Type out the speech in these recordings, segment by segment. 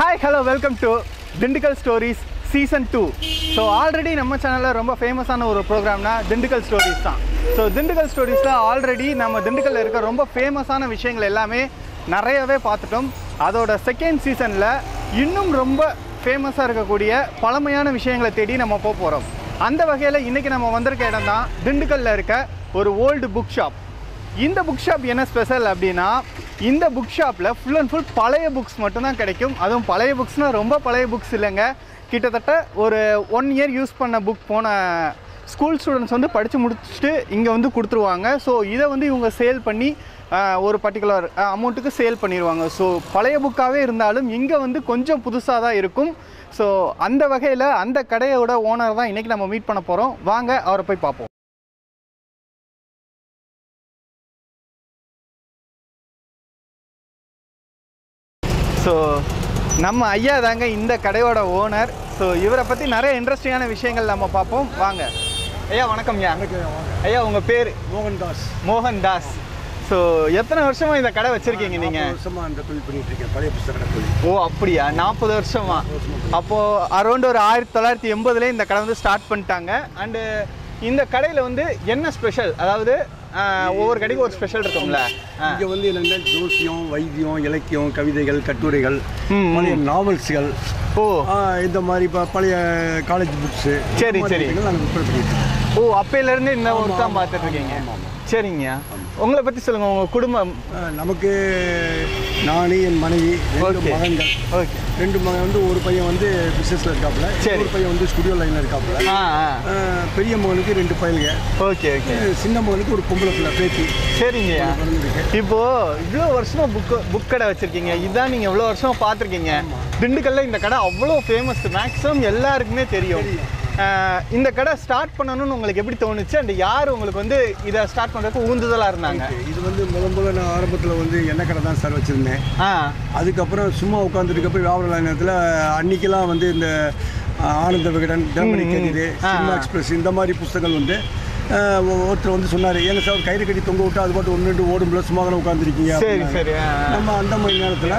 Hi hello welcome to Dindigul stories season two so already நம்ம சேனலில் ரொம்ப ஃபேமஸான ஒரு ப்ரோக்ராம்னா திண்டுக்கல் ஸ்டோரிஸ் தான். ஸோ திண்டுக்கல் ஸ்டோரிஸில் ஆல்ரெடி நம்ம திண்டுக்கல்லில் இருக்க ரொம்ப ஃபேமஸான விஷயங்கள் எல்லாமே நிறையவே பார்த்துட்டோம். அதோட செகண்ட் சீசனில் இன்னும் ரொம்ப ஃபேமஸாக இருக்கக்கூடிய பழமையான விஷயங்களை தேடி நம்ம போக போகிறோம் அந்த வகையில் இன்றைக்கி நம்ம வந்திருக்க இடம் தான் திண்டுக்கல்ல இருக்க ஒரு ஓல்டு புக் ஷாப் இந்த புக் ஷாப் என்ன ஸ்பெஷல் அப்படின்னா இந்த புக் ஷாப்பில் ஃபுல் அண்ட் ஃபுல் பழைய புக்ஸ் மட்டும்தான் கிடைக்கும். அதுவும் பழைய புக்ஸ்னால் ரொம்ப பழைய புக்ஸ் இல்லைங்க. கிட்டத்தட்ட ஒரு ஒன் இயர் யூஸ் பண்ண புக் போன ஸ்கூல் ஸ்டூடெண்ட்ஸ் வந்து படித்து முடிச்சுட்டு இங்கே வந்து கொடுத்துருவாங்க. ஸோ இதை வந்து இவங்க சேல் பண்ணி ஒரு பர்டிகுலர் அமௌண்ட்டுக்கு சேல் பண்ணிடுவாங்க ஸோ பழைய புக்காகவே இருந்தாலும் இங்கே வந்து கொஞ்சம் புதுசாக தான் இருக்கும். ஸோ அந்த வகையில் அந்த கடையோட ஓனர் தான் இன்றைக்கி நம்ம மீட் பண்ண போகிறோம் வாங்க அவரை போய் பார்ப்போம். ஸோ நம்ம ஐயா தாங்க இந்த கடையோட ஓனர் ஸோ இவரை பற்றி நிறைய இன்ட்ரெஸ்டிங்கான விஷயங்கள் நம்ம பார்ப்போம். வாங்க. ஐயா வணக்கம் ஐயா. ஐயா உங்கள் பேர்? மோகன்தாஸ். மோகன் தாஸ் ஸோ எத்தனை வருஷமா இந்த கடை வச்சுருக்கீங்க நீங்கள் வருஷமா அந்த தொழில் பண்ணிட்டு இருக்கேன். பழைய புஸ்தக தொழில். ஓ அப்படியா? நாற்பது வருஷமா? அப்போது அரௌண்ட் ஒரு ஆயிரத்தி தொள்ளாயிரத்தி எண்பதுல இந்த கடை வந்து ஸ்டார்ட் பண்ணிட்டாங்க. அண்டு இந்த கடையில் வந்து என்ன ஸ்பெஷல் அதாவது ஒவ்வொரு கடைக்கும் ஒரு ஸ்பெஷல் இருக்கும்ல. இங்க வந்து என்னென்ன ஜோசியம் வைத்தியம் இலக்கியம் கவிதைகள் கட்டுரைகள் பழைய நாவல்ஸ்கள் ஓ. இந்த மாதிரி ப- பழைய காலேஜ் புக்ஸு சரி, சரி. ஓ அப்பையிலேருந்து இந்த ஒர்க் தான் ஆமா. சரிங்க. உங்களை பற்றி சொல்லுங்கள் உங்கள் குடும்பம். நமக்கு நானே என் மனைவி ரெண்டு. மகன்கள். ஓகே ரெண்டு மகன் வந்து ஒரு பையன் வந்து பிசினஸ்ல இருக்காப்புல சரி. ஒரு பையன் வந்து ஸ்டுடியோ லைன்ல இருக்காப்புல. பெரிய மகனுக்கு ரெண்டு பையனுங்க ஓகே ஓகே சின்ன மகனுக்கு ஒரு பொம்பளை பிள்ளை பேத்தி. சரிங்கய்யா பிறந்திருக்கு. இப்போ இவ்வளோ வருஷமா புக்கு புக் கடை வச்சிருக்கீங்க. இதான் நீங்கள் இவ்வளோ வருஷமா பார்த்துருக்கீங்க. திண்டுக்கல்ல இந்த கடை அவ்வளோ ஃபேமஸ் மேக்ஸிமம் எல்லாருக்குமே தெரியும். இந்த கடை ஸ்டார்ட் பண்ணணும்னு உங்களுக்கு எப்படி தோணுச்சு? அண்ட் யார் உங்களுக்கு வந்து இதை ஸ்டார்ட் பண்ணுறதுக்கு ஊந்துதலாக இருந்தாங்க? இது வந்து முத முதல்ல நான் ஆரம்பத்தில் வந்து எண்ணெய் கடை தான் சார் வச்சுருந்தேன். அதுக்கப்புறம் சும்மா உட்காந்துருக்கப்ப வியாபார நேரத்தில் அன்னைக்கெல்லாம் வந்து இந்த ஆனந்த விகடன் தினமணி கதிது ஆ. சினிமா எக்ஸ்பிரஸ் இந்த மாதிரி புஸ்தகங்கள் வந்து ஒருத்தர் வந்து சொன்னார் ஏங்க சார் கயிறு கட்டி தொங்க விட்டு அது பாட்டு ஒன்று ரெண்டு ஓடும்ல சும்மா உட்காந்துருக்கீங்க. நம்ம அந்த மாதிரி நேரத்தில்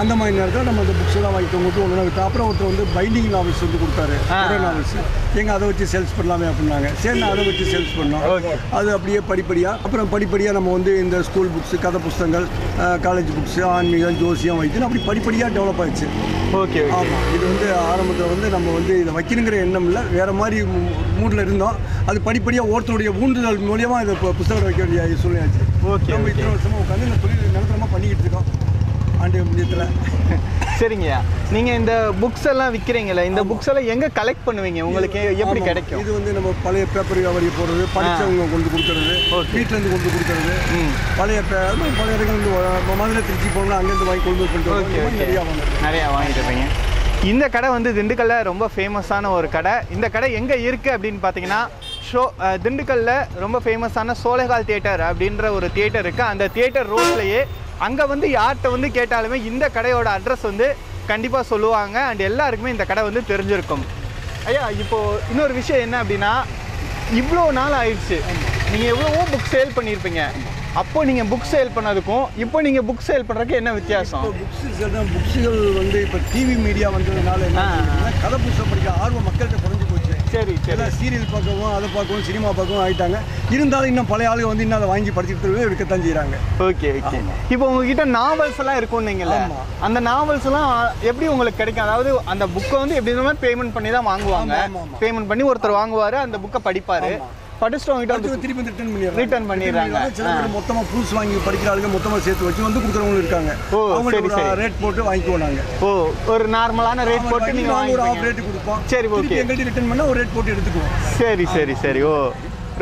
அந்த மாதிரி நேரத்தில் நம்ம அந்த புக்ஸ் எல்லாம் வாங்கி தொங்க விட்டு ஒன்று விட்டு அப்புறம் ஒருத்தர் வந்து பைண்டிங் நாவல்ஸ் வந்து கொடுத்தாரு. ஒரே நாவல்ஸ் எங்க அதை வச்சு சேல்ஸ் பண்ணலாமே அப்படின்னாங்க. சரி நான் அதை வச்சு சேல்ஸ் பண்ணோம். அது அப்படியே படிப்படியாக அப்புறம் படிப்படியாக நம்ம வந்து இந்த ஸ்கூல் புக்ஸ் கதை புஸ்தகங்கள் காலேஜ் புக்ஸ் ஆன்மீகம் ஜோசியம் வைத்தியம் அப்படி படிப்படியாக டெவலப் ஆயிடுச்சு. Okay okay. ஆமாம் இது வந்து ஆரம்பத்தில் வந்து நம்ம வந்து இதை வைக்கணுங்கிற எண்ணம் இல்லை. வேறு மாதிரி மூடில் இருந்தோம். அது படிப்படியாக ஒருத்தருடைய ஊண்டுதல் மூலியமாக இதை புஸ்தகம் வைக்க வேண்டிய சூழ்நிலை Okay, நம்ம. இத்தனை வருஷமாக உட்காந்து இந்த தொழில் நிரந்தரமாக பண்ணிக்கிட்டு இருக்கோம். ஆண்டு முடியத்தில் சரிங்கய்யா. நீங்கள் இந்த புக்ஸ் எல்லாம் விற்கிறீங்களே இந்த புக்ஸ் எல்லாம் எங்கே கலெக்ட் பண்ணுவீங்க? உங்களுக்கு எப்படி. கிடைக்கும்? இது வந்து நம்ம பழைய பேப்பர் வியாபாரி போடுறது படித்தவங்க கொண்டு கொடுக்கறது. வீட்டிலேருந்து கொண்டு கொடுக்கறது பழைய பழைய இடங்கள் மதுரை திருச்சி போகணும் அங்கேருந்து வாங்கி கொண்டு பண்ணிட்டு நிறையா வாங்குறது. நிறையா வாங்கிட்டு இருப்பீங்க. இந்த கடை வந்து திண்டுக்கல்ல ரொம்ப ஃபேமஸான ஒரு கடை. இந்த கடை எங்கே இருக்குது அப்படின்னு பார்த்தீங்கன்னா ஷோ திண்டுக்கல்ல ரொம்ப ஃபேமஸான சோலைகால் தியேட்டர் அப்படின்ற ஒரு தியேட்டர் இருக்குது அந்த தியேட்டர் ரோட்லேயே அங்கே வந்து யார்கிட்ட வந்து கேட்டாலுமே இந்த கடையோட அட்ரஸ் வந்து கண்டிப்பாக சொல்லுவாங்க. அண்ட் எல்லாருக்குமே இந்த கடை வந்து தெரிஞ்சிருக்கும். ஐயா இப்போது இன்னொரு விஷயம் என்ன அப்படின்னா இவ்வளோ நாள் ஆயிடுச்சு. நீங்கள் எவ்வளவோ புக் சேல் பண்ணியிருப்பீங்க. அப்போ நீங்கள் புக் சேல் பண்ணதுக்கும் இப்போ நீங்கள் புக் சேல் பண்ணுறதுக்கு என்ன வித்தியாசம்? புக்ஸு தான். புக்ஸுகள் வந்து இப்போ டிவி மீடியா வந்ததுனால என்ன கதை புஸ்தகம் படிக்க ஆர்வம் மக்கள்கிட்ட குறைஞ்சு சரி சரி. சீரியல் பார்க்கவும் அதை பார்க்கவும் சினிமா பார்க்கவும் ஆயிட்டாங்க. இருந்தாலும் இன்னும் பழைய ஆளுங்க வந்து இன்னும் அதை வாங்கி படிச்சுட்டு இருக்கத்தான் செய்கிறாங்க ஓகே ஓகே. இப்போ உங்ககிட்ட நாவல்ஸ் எல்லாம் இருக்கும்னீங்கல்ல ஆமா. அந்த நாவல்ஸ் எல்லாம் எப்படி உங்களுக்கு கிடைக்கும்? அதாவது அந்த புக்கை வந்து எப்படி மாதிரி பேமெண்ட் பண்ணி தான் வாங்குவாங்க. பேமெண்ட் பண்ணி ஒருத்தர் வாங்குவாரு அந்த புக்கை படிப்பாரு. படிச்சுட்டு வந்து அடுத்து திருப்பி ரிட்டர்ன் பண்ணிடுறாங்க. Return பண்ணிடுறாங்க. மொத்தமாக ப்ரூஃப்ஸ் வாங்கி படிக்கிற ஆளுங்க மொத்தமாக சேர்த்து வச்சு வந்து கொடுக்குறவங்களும் இருக்காங்க. ஓ, சரி, சரி. ரேட் போட்டு வாங்கிக்குவோம் நாங்கள் ஓ ஒரு நார்மலான ரேட் போட்டு நீங்க நாங்கள் ஒரு ஆஃப் ரேட்டு கொடுப்போம். சரி. திருப்பி எங்கள்கிட்ட ரிட்டர்ன் பண்ணால் ஒரு ரேட் போட்டு எடுத்துக்குவோம். சரி சரி சரி. ஓ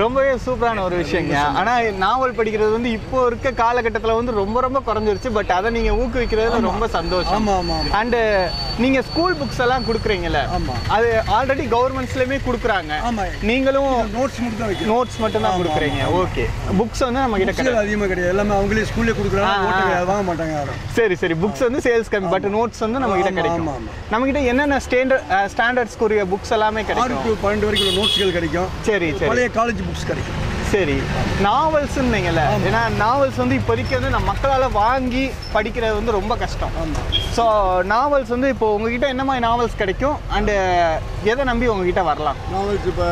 ரொம்பவே சூப்பரான ஒரு விஷயங்க. ஆனா நாவல் படிக்கிறது வந்து இப்போ இருக்க காலகட்டத்துல வந்து ரொம்ப ரொம்ப குறைஞ்சிருச்சு. பட் அதை நீங்க ஊக்குவிக்கிறதுல ரொம்ப சந்தோஷம். ஆமாம் ஆமாம் ஆமாம் அண்ட் நீங்க ஸ்கூல் புக்ஸ் எல்லாம் கொடுக்குறீங்கல்ல. அது ஆல்ரெடி கவர்மெண்ட்ஸ்லயுமே கொடுக்குறாங்க. நீங்களும் நோட்ஸ் மட்டும் தான் நோட்ஸ் மட்டும் தான் கொடுக்குறீங்க. ஓகே புக்ஸ் வந்து நம்ம கிட்ட புக்ஸ்கள் அதிகமாக கிடையாது. எல்லாமே அவங்களே ஸ்கூல்லே கொடுக்குறாங்க கிடையாது வாங்க மாட்டாங்க யாரும். சரி சரி. புக்ஸ் வந்து சேல்ஸ் கம்மி பட் நோட்ஸ் வந்து நம்ம கிட்ட கிடைக்கும். நம்ம கிட்ட என்னென்ன ஸ்டாண்டர்ட் ஸ்டாண்டர்ட்ஸ்க்குரிய புக்ஸ் எல்லாமே கிடைக்கும்? பன்னெண்டு வரைக்கும் நோட்ஸ்கள் கிடைக்கும். சரி சரி. பழைய காலேஜ் புக்ஸ் கிடைக்கும். சரி நாவல்ஸ்ன்னீங்கல்ல ஏன்னா நாவல்ஸ் வந்து இப்போதைக்கு வந்து நம்ம மக்களால் வாங்கி படிக்கிறது வந்து ரொம்ப கஷ்டம். ஆமாம் ஸோ நாவல்ஸ் வந்து இப்போ உங்ககிட்ட என்ன மாதிரி நாவல்ஸ் கிடைக்கும்? அண்டு எதை நம்பி உங்ககிட்ட வரலாம்? நாவல்ஸ் இப்போ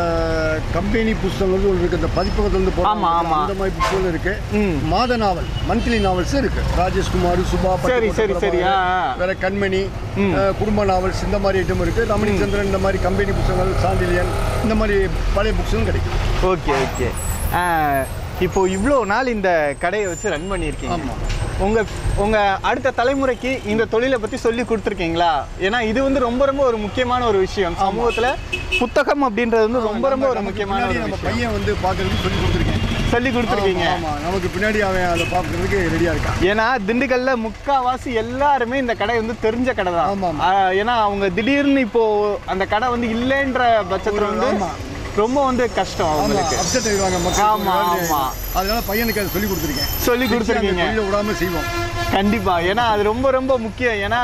கம்பெனி புஸ்தகங்கள் ஒன்று இருக்குது இந்த பதிப்பகத்துலேருந்து ஆமா, ஆமா. அந்த மாதிரி புத்தகங்கள் இருக்கு. மாத நாவல் மந்த்லி நாவல்ஸ் இருக்கு. ராஜேஷ்குமார் சுபா சரி, சரி, சரி. வேற கண்மணி குடும்ப நாவல்ஸ் இந்த மாதிரி ஐட்டம் இருக்கு. ரமணி சந்திரன் இந்த மாதிரி கம்பெனி புத்தகங்கள் சாண்டிலியன் இந்த மாதிரி பழைய புக்ஸும் கிடைக்கும். ஓகே ஓகே இப்போ இவ்வளோ நாள் இந்த கடையை வச்சு ரன் பண்ணியிருக்கீங்க. உங்க உங்க அடுத்த தலைமுறைக்கு இந்த தொழிலை பத்தி சொல்லி கொடுத்துருக்கீங்களா? ஏன்னா இது வந்து ரொம்ப ரொம்ப ஒரு முக்கியமான ஒரு விஷயம். சமூகத்துல புத்தகம் அப்படின்றது வந்து ரொம்ப ரொம்ப ஒரு முக்கியமான ஒரு நம்ம பையன் வந்து பார்க்கறதுக்கு சொல்லி கொடுத்துருக்கேன். சொல்லி கொடுத்துருக்கீங்க. ஆமா நமக்கு பின்னாடி அவன் அதை பார்க்கறதுக்கு ரெடியா இருக்கான். ஏன்னா திண்டுக்கல்ல முக்காவாசி எல்லாருமே இந்த கடை வந்து தெரிஞ்ச கடை தான். ஏன்னா அவங்க திடீர்னு இப்போ அந்த கடை வந்து இல்லைன்ற பட்சத்துல வந்து. ரொம்ப வந்து கஷ்டம் அவங்களுக்கு. அப்செட் ஆயிடுவாங்க ஆமா, ஆமா. அதனால பையனுக்கு அதை சொல்லி கொடுத்துருக்கேன். சொல்லி கொடுத்துருக்கீங்க. தொழில விடாம செய்வோம். கண்டிப்பா. ஏன்னா அது ரொம்ப ரொம்ப முக்கியம். ஏன்னா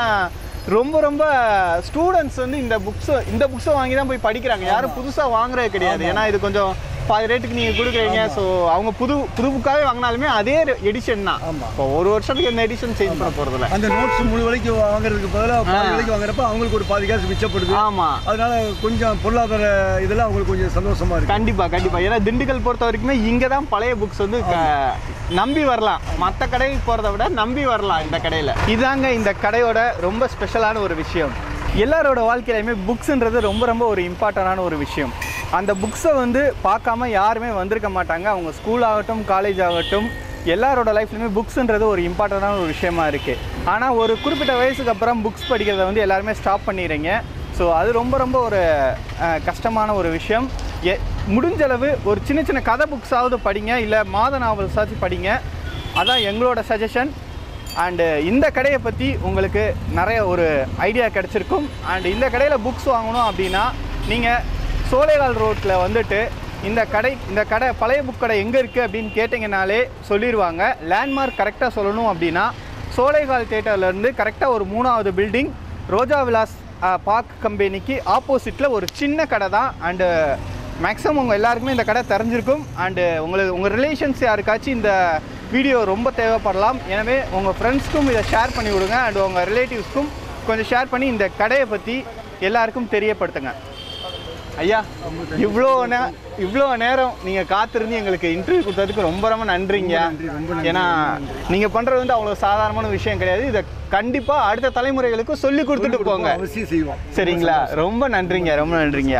ரொம்ப ரொம்ப ஸ்டூடெண்ட்ஸ் வந்து இந்த புக்ஸ் இந்த புக்ஸை வாங்கி தான் போய் படிக்கிறாங்க. யாரும் புதுசா வாங்குறது கிடையாது. ஏன்னா இது கொஞ்சம் பாதி ரேட்டுக்கு நீங்க கொடுக்குறீங்க. ஸோ அவங்க புது புது புக்காவே வாங்கினாலுமே அதே எடிஷன் தான். இப்போ ஒரு வருஷத்துக்கு இந்த எடிஷன் சேஞ்ச் பண்ண போறதில்ல. அந்த நோட்ஸ் முழு விலைக்கு வாங்குறதுக்கு பதிலாக பாதி விலைக்கு வாங்குறப்ப அவங்களுக்கு ஒரு பாதி காசு மிச்சப்படுது. ஆமா. அதனால கொஞ்சம் பொருளாதார இதெல்லாம் அவங்களுக்கு கொஞ்சம் சந்தோஷமா இருக்கு. கண்டிப்பா கண்டிப்பா. ஏன்னா திண்டுக்கல் பொறுத்த வரைக்குமே இங்க தான் பழைய புக்ஸ் வந்து நம்பி வரலாம். மற்ற கடைக்கு போறதை விட நம்பி வரலாம் இந்த கடையில. இதாங்க இந்த கடையோட ரொம்ப ஸ்பெஷலான ஒரு விஷயம். எல்லாரோட வாழ்க்கையிலுமே புக்ஸ்ன்றது ரொம்ப ரொம்ப ஒரு இம்பார்ட்டண்டான ஒரு விஷயம். அந்த புக்ஸை வந்து பார்க்காம யாருமே வந்திருக்க மாட்டாங்க. அவங்க ஸ்கூல் ஆகட்டும் காலேஜ் ஆகட்டும் எல்லாரோட லைஃப்லையுமே புக்ஸுன்றது ஒரு இம்பார்ட்டண்டான ஒரு விஷயமா இருக்குது ஆனால் ஒரு குறிப்பிட்ட வயசுக்கு அப்புறம் புக்ஸ் படிக்கிறத வந்து எல்லாருமே ஸ்டாப் பண்ணிடுறீங்க ஸோ அது ரொம்ப ரொம்ப ஒரு கஷ்டமான ஒரு விஷயம். எ முடிஞ்சளவு ஒரு சின்ன சின்ன கதை புக்ஸாவது படிங்க. இல்லை மாத நாவல்ஸாச்சும் படிங்க. அதான் எங்களோட சஜஷன் அண்டு இந்த கடையை பற்றி உங்களுக்கு நிறைய ஒரு ஐடியா கிடச்சிருக்கும். அண்ட் இந்த கடையில் புக்ஸ் வாங்கணும் அப்படின்னா நீங்கள் சோலைகால் ரோட்டில் வந்துட்டு இந்த கடை இந்த கடை பழைய புக் கடை எங்கே இருக்குது அப்படின்னு கேட்டிங்கனாலே சொல்லிடுவாங்க லேண்ட்மார்க் கரெக்டாக சொல்லணும் அப்படின்னா சோலைகால் தேட்டர்லேருந்து கரெக்டாக ஒரு மூணாவது பில்டிங் ரோஜா விலாஸ் பார்க் கம்பெனிக்கு ஆப்போசிட்டில் ஒரு சின்ன கடை தான். அண்டு மேக்ஸிமம் உங்கள் எல்லாருக்குமே இந்த கடை தெரிஞ்சிருக்கும். அண்டு உங்களுக்கு உங்கள் ரிலேஷன்ஸ் யாருக்காச்சும் இந்த வீடியோ ரொம்ப தேவைப்படலாம். எனவே உங்கள் ஃப்ரெண்ட்ஸ்க்கும் இதை ஷேர் பண்ணி விடுங்க அண்டு உங்கள் ரிலேட்டிவ்ஸ்க்கும் கொஞ்சம் ஷேர் பண்ணி இந்த கடையை பற்றி எல்லாருக்கும் தெரியப்படுத்துங்க. ஐயா இவ்வளோ நே இவ்வளோ நேரம் நீங்கள் காத்திருந்து எங்களுக்கு இன்டர்வியூ கொடுத்ததுக்கு ரொம்ப ரொம்ப நன்றிங்க. ஏன்னா நீங்கள் பண்ணுறது வந்து அவ்வளோ சாதாரணமான விஷயம் கிடையாது. இதை கண்டிப்பாக அடுத்த தலைமுறைகளுக்கு சொல்லி கொடுத்துட்டு போங்க. அவசியம் செய்வோம். சரிங்களா? ரொம்ப நன்றிங்க ரொம்ப நன்றிங்க.